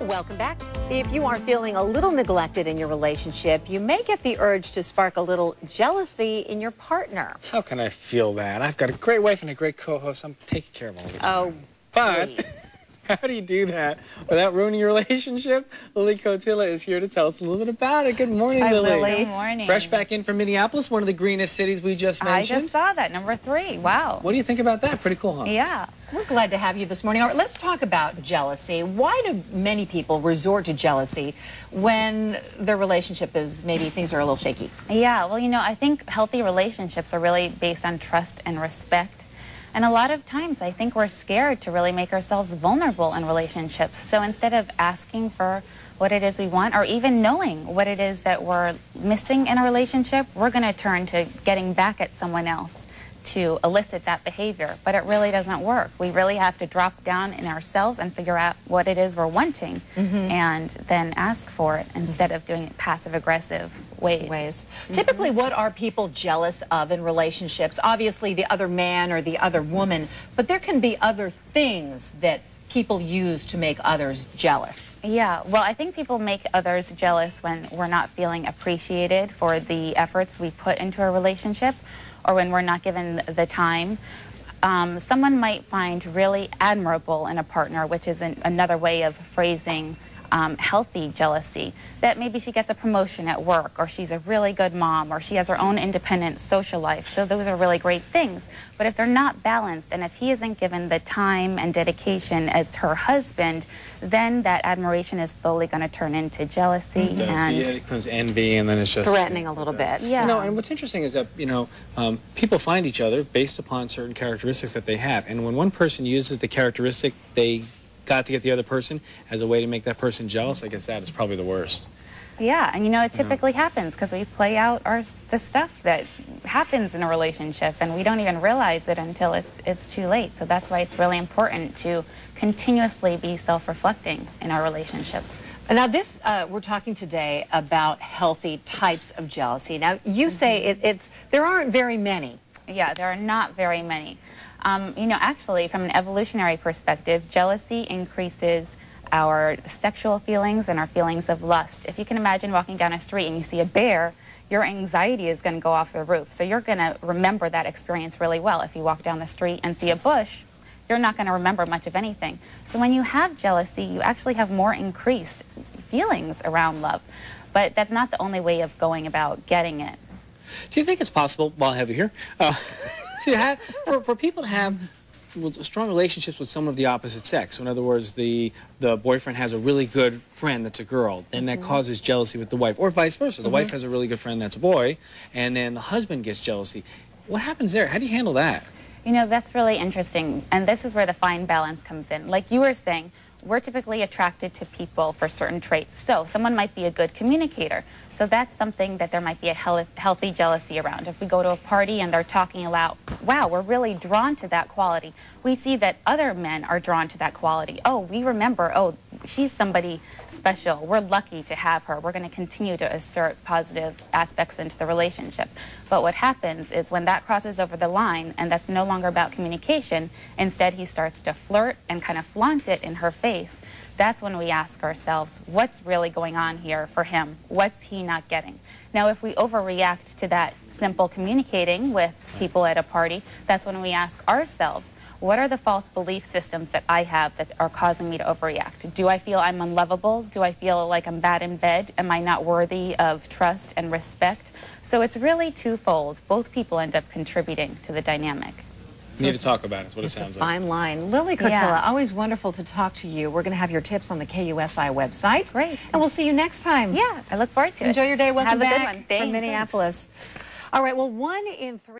Welcome back. If you are feeling a little neglected in your relationship, you may get the urge to spark a little jealousy in your partner. How can I feel that? I've got a great wife and a great co-host. I'm taking care of all of this. Oh, but. how do you do that without ruining your relationship? Lily Cotilla is here to tell us a little bit about it. Good morning, Hi, Lily. Lily. Good morning. Fresh back in from Minneapolis, one of the greenest cities we just mentioned. I just saw that, number three. Wow. What do you think about that? Pretty cool, huh? Yeah. We're glad to have you this morning. All right, let's talk about jealousy. Why do many people resort to jealousy when their relationship is maybe things are a little shaky? Yeah, well, you know, I think healthy relationships are really based on trust and respect. And a lot of times I think we're scared to really make ourselves vulnerable in relationships. So instead of asking for what it is we want or even knowing what it is that we're missing in a relationship, we're going to turn to getting back at someone else to elicit that behavior. But it really doesn't work. We really have to drop down in ourselves and figure out what it is we're wanting mm-hmm. and then ask for it instead of doing it passive aggressive ways. Ways. Mm-hmm. Typically, what are people jealous of in relationships? Obviously, the other man or the other woman, but there can be other things that people use to make others jealous. Yeah, well, I think people make others jealous when we're not feeling appreciated for the efforts we put into a relationship or when we're not given the time. Um, someone might find really admirable in a partner, which is an, another way of phrasing um, healthy jealousy, that maybe she gets a promotion at work, or she's a really good mom, or she has her own independent social life. So those are really great things. But if they're not balanced, and if he isn't given the time and dedication as her husband, then that admiration is slowly going to turn into jealousy It does. and yeah, it becomes envy, and then it's just Threatening a little bit. Yeah. You know, and what's interesting is that you know um, people find each other based upon certain characteristics that they have, and when one person uses the characteristic they got to get the other person as a way to make that person jealous, I guess that is probably the worst. Yeah, and you know it typically happens because we play out our the stuff that happens in a relationship, and we don't even realize it until it's it's too late. So that's why it's really important to continuously be self-reflecting in our relationships. Now, this, uh, we're talking today about healthy types of jealousy. Now, you say it, it's, there aren't very many. Yeah, there are not very many. Um, you know, actually, from an evolutionary perspective, jealousy increases our sexual feelings and our feelings of lust. If you can imagine walking down a street and you see a bear, your anxiety is going to go off the roof. So you're going to remember that experience really well. If you walk down the street and see a bush, you're not going to remember much of anything. So when you have jealousy, you actually have more increased feelings around love. But that's not the only way of going about getting it. Do you think it's possible, while I have you here, uh, to have for, for people to have strong relationships with someone of the opposite sex? So in other words, the the boyfriend has a really good friend that's a girl, and that mm-hmm. causes jealousy with the wife, or vice versa. The wife mm-hmm. has a really good friend that's a boy, and then the husband gets jealousy. What happens there? How do you handle that? You know, that's really interesting. And this is where the fine balance comes in. Like you were saying, we're typically attracted to people for certain traits. So someone might be a good communicator. So that's something that there might be a healthy jealousy around. If we go to a party and they're talking aloud, wow, we're really drawn to that quality. We see that other men are drawn to that quality. Oh, we remember, oh, she's somebody special. We're lucky to have her. We're going to continue to assert positive aspects into the relationship. But what happens is when that crosses over the line and that's no longer about communication, instead he starts to flirt and kind of flaunt it in her face. That's when we ask ourselves, what's really going on here for him? What's he not getting? Now, if we overreact to that simple communicating with people at a party, that's when we ask ourselves, what are the false belief systems that I have that are causing me to overreact? Do I feel I'm unlovable? Do I feel like I'm bad in bed? Am I not worthy of trust and respect? So it's really twofold. Both people end up contributing to the dynamic. We need to talk about it. Is what it It's a sounds like. fine line. Lily Cotilla, Yeah. always wonderful to talk to you. We're going to have your tips on the KUSI website. Great. And we'll see you next time. Yeah, I look forward to it. Enjoy your day. Welcome Have a back good one. Thanks. from Minneapolis. All right, well, one in three.